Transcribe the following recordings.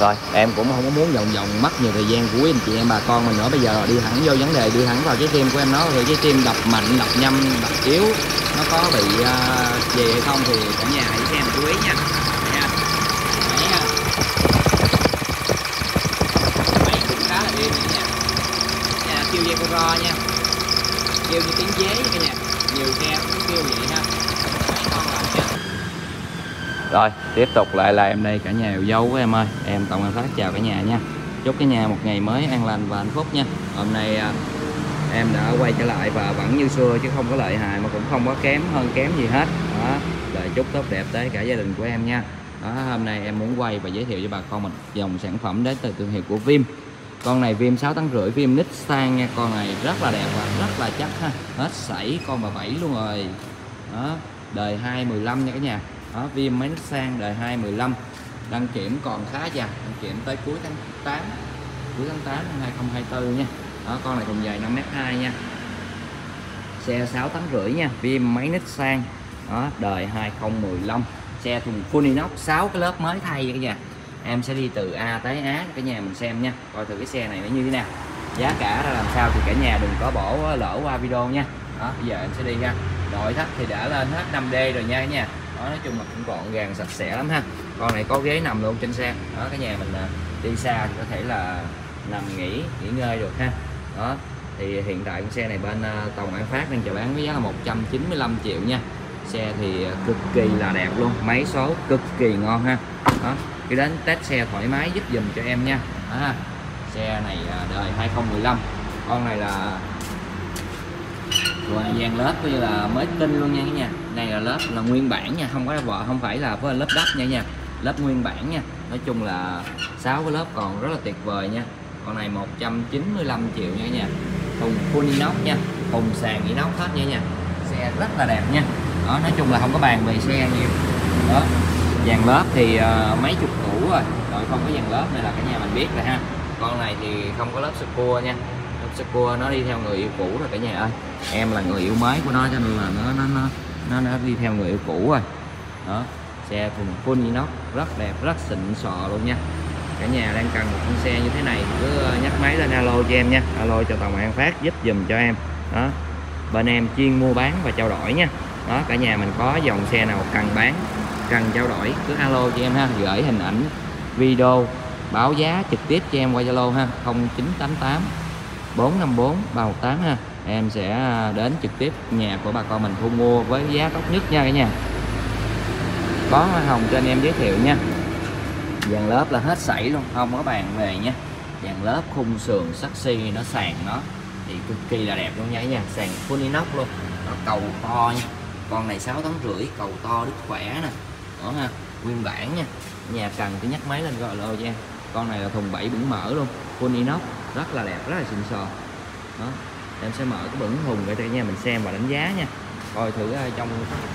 rồi em cũng không có muốn vòng vòng mất nhiều thời gian của anh chị em bà con mình nữa. Bây giờ đi thẳng vô vấn đề đi thẳng vào cái tim của em nó thì cái tim đập mạnh đập nhâm đập yếu nó có bị à, uh, gì hay không thì cả nhà hãy xem chú ý nha. Cũng khá là nha. Nha kêu dây con ro nha. Kêu như tiếng dế nha cả nhà nhiều xe cũng kêu vậy ha Máy con lại nha rồi, tiếp tục lại là em đây cả nhà yêu dấu của em ơi. Em tổng em phát chào cả nhà nha. Chúc cả nhà một ngày mới an lành và hạnh phúc nha. Hôm nay à, em đã quay trở lại và vẫn như xưa chứ không có lợi hại mà cũng không có kém hơn kém gì hết. Đó, lời chúc tốt đẹp tới cả gia đình của em nha. Đó, hôm nay em muốn quay và giới thiệu cho bà con mình dòng sản phẩm đến từ thương hiệu của Vim. Con này Vim 6 tấn rưỡi, Vim nít sang nha. Con này rất là đẹp và rất là chắc ha. Hết sảy con bà bảy luôn rồi. Đó, đời 215 nha cả nhà đó, viêm máy nước sang đời 215 đăng kiểm còn khá dài, đăng kiểm tới cuối tháng 8 cuối tháng 8 năm 2024 nha. Đó, con này thùng dài 5m2 nha. Xe 6 tấn rưỡi nha, viêm máy nít sang. Đó, đời 2015 xe thùng full inox 6 cái lớp mới thay cả nhà. Em sẽ đi từ A tới Á, cả nhà mình xem nha. Coi thử cái xe này nó như thế nào. Giá cả ra làm sao thì cả nhà đừng có bỏ lỡ qua video nha. Đó, bây giờ em sẽ đi ra nội thất thì đã lên hết 5D rồi nha cả nhà đó nói chung là cũng gọn gàng sạch sẽ lắm ha. Con này có ghế nằm luôn trên xe. Đó cái nhà mình à, đi xa thì có thể là nằm nghỉ nghỉ ngơi được ha. Đó thì hiện tại con xe này bên à, Tổng An Phát đang chào bán với giá là 195 triệu nha. Xe thì à, cực kỳ là đẹp luôn máy số cực kỳ ngon ha. Đó khi đến test xe thoải mái giúp dùm cho em nha. Đó. xe này à, đời 2015 con này là rồi dàn lớp coi như là mới tinh luôn nha cả nhà. Này là lớp là nguyên bản nha không có vợ không phải là với lớp đắp nha nha lớp nguyên bản nha. Nói chung là sáu cái lớp còn rất là tuyệt vời nha. Con này 195 triệu nha cả nhà. Thùng full inox nha thùng sàn inox hết nha nha xe rất là đẹp nha. Đó nói chung là không có bàn về xe nhiều. Đó dàn lớp thì uh, mấy chục cũ rồi. Rồi không có dàn lớp này là cả nhà mình biết rồi ha. Con này thì không có lớp sơ cua nha. Sakura nó đi theo người yêu cũ rồi cả nhà ơi. Em là người yêu mới của nó cho nên là nó nó nó nó, nó đi theo người yêu cũ rồi. Đó xe thùng full inox rất đẹp rất xịn sò luôn nha. Cả nhà đang cần một con xe như thế này thì cứ ờ, nhắc máy lên alo cho em nha. Alo cho tàu an phát giúp dùm cho em. Đó bên em chuyên mua bán và trao đổi nha. Đó cả nhà mình có dòng xe nào cần bán cần trao đổi cứ alo cho em ha. Gửi hình ảnh video báo giá trực tiếp cho em qua zalo ha. 0988 454 318 ha. Em sẽ à, đến trực tiếp nhà của bà con mình thu mua với giá tốt nhất nha cả nhà. Có hoa hồng trên em giới thiệu nha. Dàn lớp là hết sảy luôn, không có bàn về nha. Dàn lớp khung sườn saxi nó sàn nó, thì cực kỳ là đẹp luôn nha cả nhà. Sàn full inox luôn, nó cầu to nha. Con này 6 tấn rưỡi, cầu to đứt khỏe nè. Đó ha, nguyên bản nha. Nhà cần cứ nhắc máy lên gọi lô cho em con này là thùng 7 bửng mở luôn, full inox rất là đẹp rất là xịn sò. Đó em sẽ mở cái bửng thùng để cho nha mình xem và đánh giá nha. Coi thử ờ, trong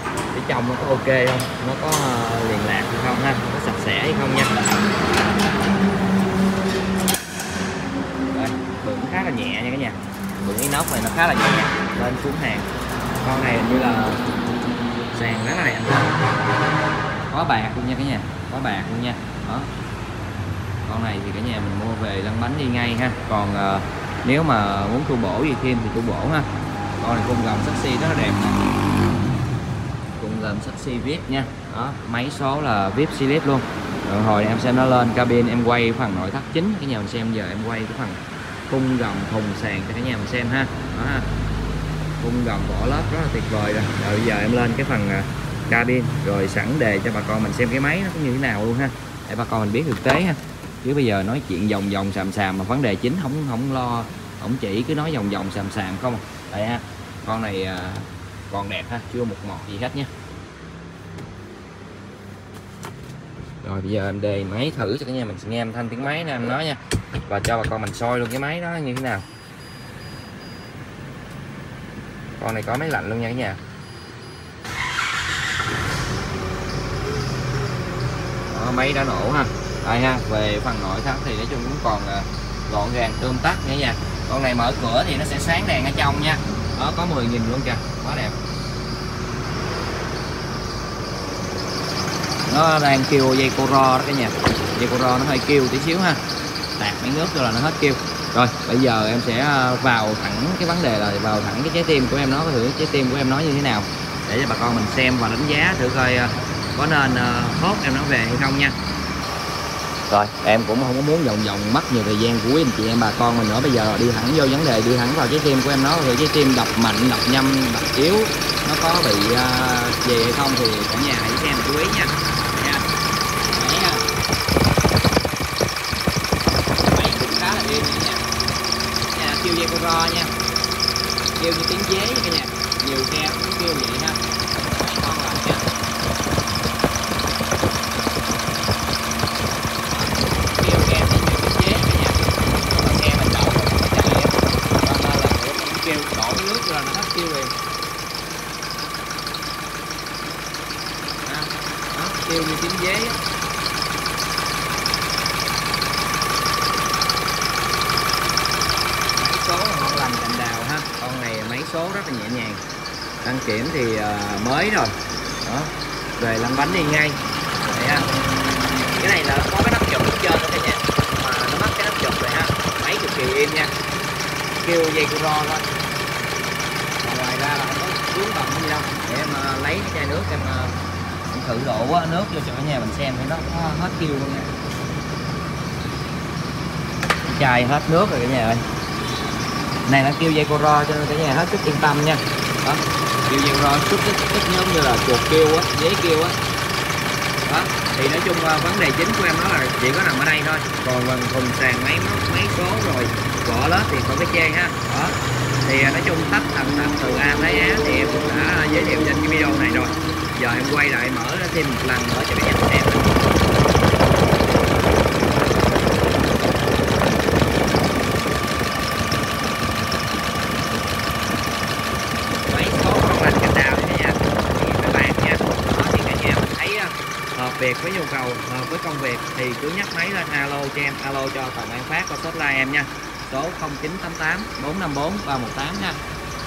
cái trong nó có ok không? Nó có ờ, liền lạc hay không ha? Có sạch sẽ hay không nha? Đây, bửng khá là nhẹ nha cả nhà. Bửng inox này nó khá là nhẹ. Lên xuống hàng. Con này hình như là sàn rất là đẹp. Có bạc luôn nha cả nhà. Có bạc luôn nha. Đó con này thì cả nhà mình mua về lăn bánh đi ngay ha. Còn uh, nếu mà muốn tu bổ gì thêm thì tu bổ ha. Con này cung gầm sexy rất là đẹp nè. Cung gầm sexy vip nha. Đó máy số là vip slip luôn. Rồi hồi em xem nó lên cabin em quay phần nội thất chính. Cái nhà mình xem giờ em quay cái phần cung gầm thùng sàn cho cả nhà mình xem ha. Đó ha. Cung gầm vỏ lớp rất là tuyệt vời rồi rồi bây giờ em lên cái phần ờ, cabin rồi sẵn đề cho bà con mình xem cái máy nó cũng như thế nào luôn ha. Để bà con mình biết thực tế ha chứ bây giờ nói chuyện vòng vòng xàm xàm mà vấn đề chính không không lo không chỉ cứ nói vòng vòng xàm xàm không. Đây ha con này à, còn đẹp ha chưa một mọt gì hết nhé. Rồi bây giờ em đề máy thử cho cả nhà mình nghe âm thanh tiếng máy nè em nói nha. Và cho bà con mình soi luôn cái máy đó như thế nào. Con này có máy lạnh luôn nha cả nhà. Đó, máy đã nổ ha đây ha, về phần nội thất thì nói chung cũng còn à, gọn gàng, tươm tắt nha nha. Con này mở cửa thì nó sẽ sáng đèn ở trong nha. Đó, có 10 nghìn luôn kìa, quá đẹp. Nó đang kêu dây cô ro đó cả nhà. Dây cô ro nó hơi kêu tí xíu ha. Tạt miếng nước cho là nó hết kêu. Rồi, bây giờ em sẽ à, vào thẳng cái vấn đề là vào thẳng cái trái tim của em nó thử trái tim của em nó như thế nào. Để cho bà con mình xem và đánh giá thử coi à, có nên hốt em nó về hay không nha rồi. Em cũng không có muốn vòng vòng mất nhiều thời gian của anh chị em bà con mình nữa. Bây giờ đi thẳng vô vấn đề đi thẳng vào trái tim của em nó rồi trái tim đập mạnh đập nhâm đập yếu nó có bị uh, gì hay không thì cả nhà hãy xem chú ý nha. Nha. Cũng khá là nha. Nha kêu dây con ro nha. Kêu như tiếng dế cả nhà nhiều xe cũng kêu vậy ha máy ngon lành nha kêu kèm với nhiều tiếng dế cả nhà mà xe mình đậu rồi nó chạy á cho nên là bữa mình kêu đổ nước rồi nó hết kêu liền Ha, kêu như tiếng dế á. Máy số là ngon lành cành đào ha. Con này máy số rất là nhẹ nhàng. Đăng kiểm thì ờ, mới rồi. Đó. Về lăn bánh đi ngay. Đấy ha. cái này là có cái nắp chụp hết trơn cả nhà. Mà nó mất cái nắp chụp rồi ha. Máy cực kỳ im nha. Kêu dây cu ro thôi. Ngoài ra là không có xuống bằng gì đâu. Để em ờ, lấy cái chai nước em ờ, thử đổ nước vô cho cả nhà mình xem thì nó hết kêu luôn nha. Cái chai hết nước rồi cả nhà ơi. Này nó kêu dây cô ro cho nên cả nhà hết sức yên tâm nha. Đó kêu dây cô ro chút ít, ít giống như là chuột kêu á dế kêu á. Đó thì nói chung ờ, vấn đề chính của em đó là chỉ có nằm ở đây thôi. Còn phần thùng sàn máy móc máy số rồi vỏ lớp thì không có chê ha. Đó thì à, nói chung tất tần tật từ A tới Á thì em cũng đã giới thiệu trên cái video này rồi. Giờ em quay lại mở thêm một lần nữa cho các anh xem. Máy số không lành cành đào nha? Thì các bạn nha, đó, thì cả em thấy à, hợp việc với nhu cầu, hợp với công việc thì cứ nhắc máy lên alo cho em, alo cho tổng an phát và số em nha số 0988 454 318 nha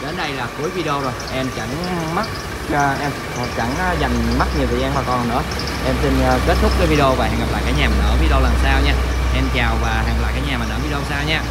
đến đây là cuối video rồi. Em chẳng mất à, em chẳng à, dành mất nhiều thời gian bà con nữa. Em xin à, kết thúc cái video và hẹn gặp lại cả nhà mình ở video lần sau nha. Em chào và hẹn gặp lại cả nhà mình ở video sau nha.